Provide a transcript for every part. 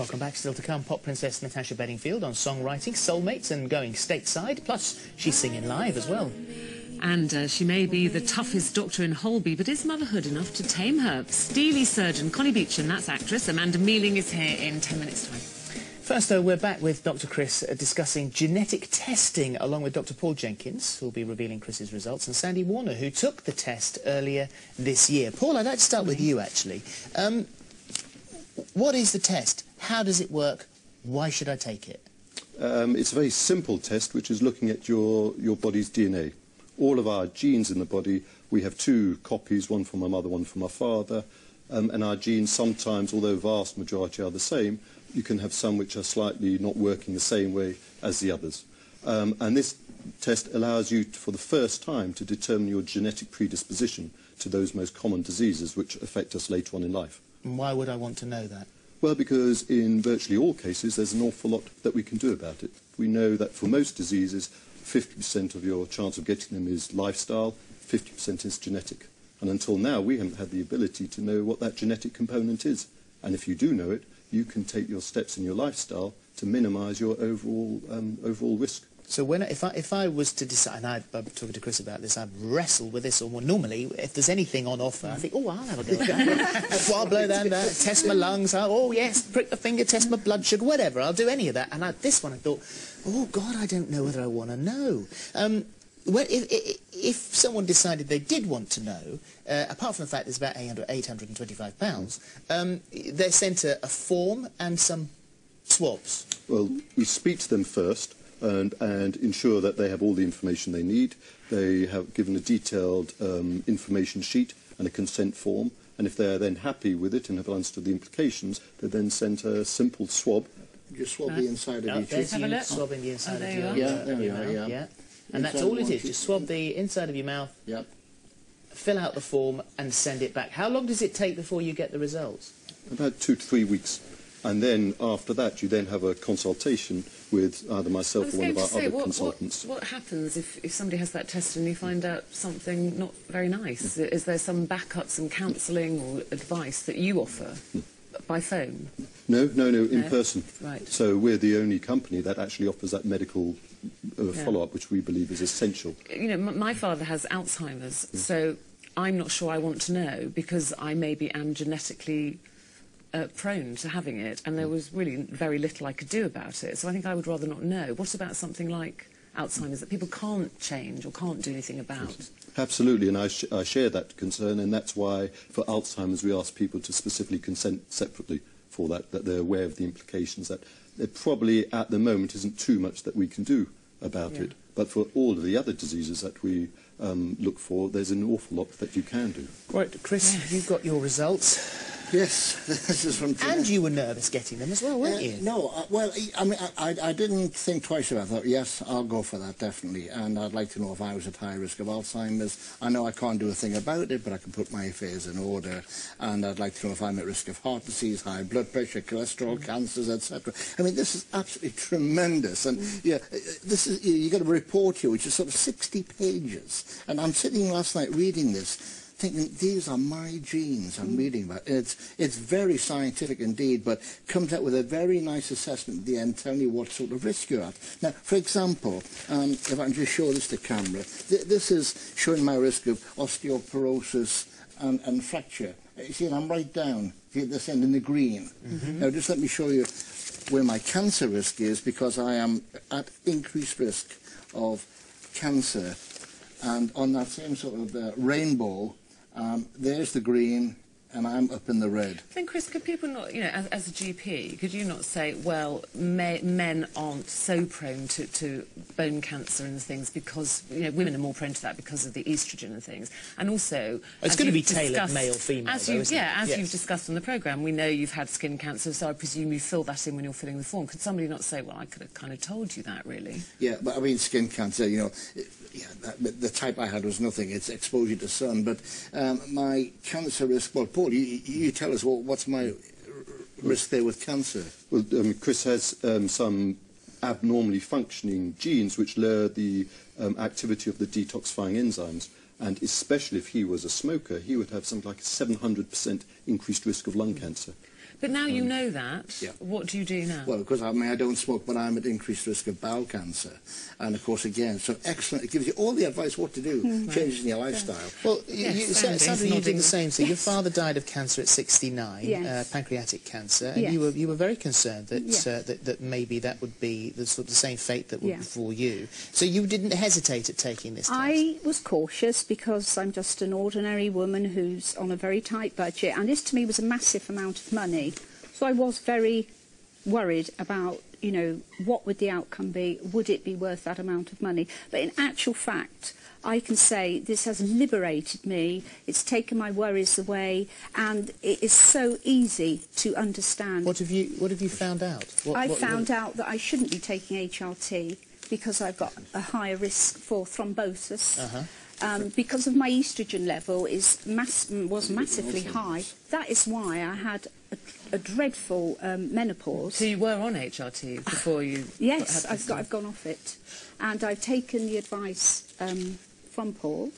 Welcome back. Still to come, pop princess Natasha Bedingfield on songwriting, soulmates and going stateside. Plus, she's singing live as well. And uh, she may be the toughest doctor in Holby, but is motherhood enough to tame her? Steely surgeon Connie Beauchamp, that's actress. Amanda Mealing is here in 10 minutes' time. First, though, we're back with Dr. Chris uh, discussing genetic testing along with Dr. Paul Jenkins, who'll be revealing Chris's results, and Sandy Warner, who took the test earlier this year. Paul, I'd like to start with you, actually. Um, what is the test? How does it work? Why should I take it? Um, it's a very simple test, which is looking at your, your body's DNA. All of our genes in the body, we have two copies, one from our mother, one from our father, um, and our genes sometimes, although vast majority are the same, you can have some which are slightly not working the same way as the others. Um, and this test allows you, to, for the first time, to determine your genetic predisposition to those most common diseases which affect us later on in life. And why would I want to know that? Well, because in virtually all cases, there's an awful lot that we can do about it. We know that for most diseases, 50% of your chance of getting them is lifestyle, 50% is genetic. And until now, we haven't had the ability to know what that genetic component is. And if you do know it, you can take your steps in your lifestyle to minimise your overall, um, overall risk. So when if I if I was to decide, and I, I'm talking to Chris about this, I'd wrestle with this. Or more normally, if there's anything on offer, I think, oh, I'll have a go. I'll blow down that, test my lungs. I'll, oh yes, prick the finger, test my blood sugar, whatever. I'll do any of that. And I, this one, I thought, oh God, I don't know whether I want to know. Um, well, if, if, someone decided they did want to know, uh, apart from the fact it's about 800, 825 pounds, um, they're sent a, a form and some swabs. Well, we speak to them first and, and ensure that they have all the information they need. They have given a detailed um, information sheet and a consent form, and if they're then happy with it and have understood the implications, they're then sent a simple swab. You swab the inside of each. There's you swabbing the inside of your Yeah, there we are, yeah. yeah. And that's all it is, just swab the inside of your mouth, Yep. fill out the form and send it back. How long does it take before you get the results? About two to three weeks. And then after that, you then have a consultation with either myself or one of our say, other what, consultants. What, what, happens if, if somebody has that test and you find out something not very nice? Hmm. Is there some backup, some counselling or advice that you offer by phone? No, no, no, in No? person. Right. So we're the only company that actually offers that medical uh, Yeah. follow-up, which we believe is essential. You know, m- my father has Alzheimer's, so I'm not sure I want to know because I maybe am genetically uh, prone to having it, and there was really very little I could do about it. So I think I would rather not know. What about something like Alzheimer's that people can't change or can't do anything about? Absolutely, and I, sh I share that concern, and that's why for Alzheimer's we ask people to specifically consent separately for that, that they're aware of the implications, that there probably at the moment isn't too much that we can do about Yeah. it. But for all of the other diseases that we um, look for, there's an awful lot that you can do. Right, Chris, you've got your results. Yes, this is from. And you were nervous getting them as well, weren't Uh, you? no, uh, well, I- I mean, I, I, didn't think twice about it. I thought, yes, I'll go for that, definitely. And I'd like to know if I was at high risk of Alzheimer's. I know I can't do a thing about it, but I can put my affairs in order. And I'd like to know if I'm at risk of heart disease, high blood pressure, cholesterol, cancers, etc. I mean, this is absolutely tremendous. And, yeah, uh, this is, you you got a report here, which is sort of 60 pages. And I'm sitting last night reading this, thinking these are my genes I'm reading about. It's it's very scientific indeed, but comes out with a very nice assessment at the end, telling you what sort of risk you're at. Now, for example, um, if I can just show this to camera, th this is showing my risk of osteoporosis and, and fracture. You see, I'm right down. See this end in the green. Now, just let me show you where my cancer risk is, because I am at increased risk of cancer. And on that same sort of uh, rainbow, um, there's the green, and I'm up in the red. Then, Chris, could people not, you know, as, as a GP, could you not say, well, me, men aren't so prone to, to bone cancer and things because, you know, women are more prone to that because of the estrogen and things. And also... It's gonna be tailored discussed- male, female, As you, isn't yeah, it? as Yes. you've discussed on the programme, we know you've had skin cancer, so I presume you fill that in when you're filling the form. Could somebody not say, well, I could have kind of told you that, really? Yeah, but I mean, skin cancer, you know, it- yeah, that, the type I had was nothing. It's exposure to sun. But um, my cancer risk, well, Paul, you, you tell us, well, what's my risk there with cancer? Well, um, Chris has um, some abnormally functioning genes which lower the um, activity of the detoxifying enzymes. And especially if he was a smoker, he would have something like a 700% increased risk of lung cancer. But now you know that. Yeah. What do you do now? Well, because I mean, I don't smoke, but I'm at increased risk of bowel cancer. And of course, again, so excellent. It gives you all the advice what to do, changes in your lifestyle. Well, you, Yes, you, Sa- Sandy's you did nodding. the same thing. Your father died of cancer at 69, Yes. uh, pancreatic cancer, and Yes. you were you were very concerned that, Yes. uh, that that maybe that would be the sort of the same fate that would Yeah. befall you. So you didn't hesitate at taking this test. I was cautious because I'm just an ordinary woman who's on a very tight budget, and this to me was a massive amount of money. So I was very worried about, you know, what would the outcome be? Would it be worth that amount of money? But in actual fact, I can say this has liberated me. It's taken my worries away, and it is so easy to understand. What have you What have you found out? What, I what- found out that I shouldn't be taking HRT because I've got a higher risk for thrombosis. Uh-huh. Um, because of my estrogen level is mass, was massively high. That is why I had a, a dreadful um, menopause. so you were on HRT before you. Yes, had I've got. I've gone off it, and I've taken the advice um, from Paul,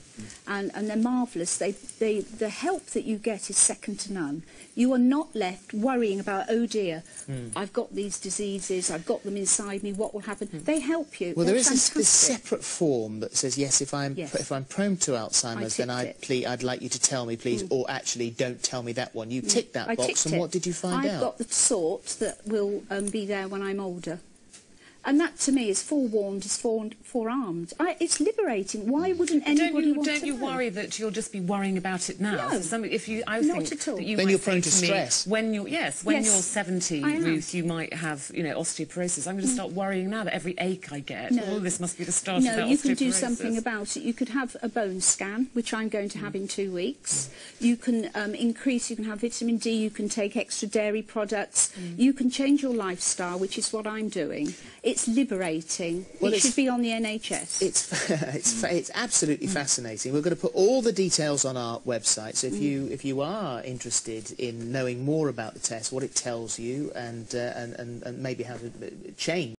and, and they're marvellous. They, they, the help that you get is second to none. You are not left worrying about, oh dear, Hmm. I've got these diseases, I've got them inside me. What will happen? They help you. Hmm. Well, They're there is this, this separate form that says yes. If I'm Yes. if I'm prone to Alzheimer's, then I it. Mm. ple- I'd like you to tell me, please, or actually don't tell me that one. You tick that I box, and it. what did you find I've out? got the sort that will um, be there when I'm older. And that to me is forewarned, is fore- forearmed. I, it's liberating. Why mm. wouldn't Don't anybody you, want don't to you know? worry that you'll just be worrying about it now? No. So some, if you, I Not think at all. that you Then you're prone to me, stress. When you're yes, when Yes, you're 70, Ruth, you might have you know osteoporosis. I'm going to mm. start worrying now that every ache I get, No. oh, this must be the start of No, you can do something about it. You could have a bone scan, which I'm going to have mm. in two weeks. You can um, increase, you can have vitamin D, you can take extra dairy products. You can change your lifestyle, which is what I'm doing. It's liberating. Well, it should be on the NHS. It's it's it's absolutely fascinating. We're going to put all the details on our website. So if you if you are interested in knowing more about the test, what it tells you, and uh, and, and and maybe how to change.